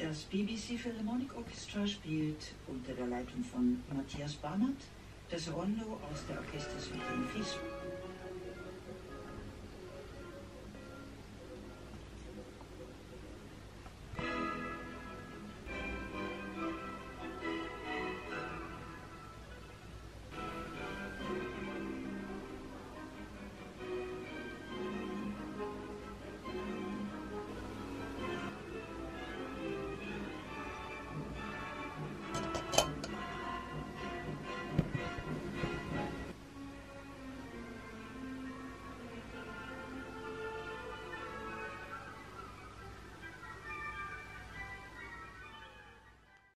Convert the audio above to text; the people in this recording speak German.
Das BBC Philharmonic Orchestra spielt unter der Leitung von Matthias Barnard das Rondo aus der Orchestersuite in Fis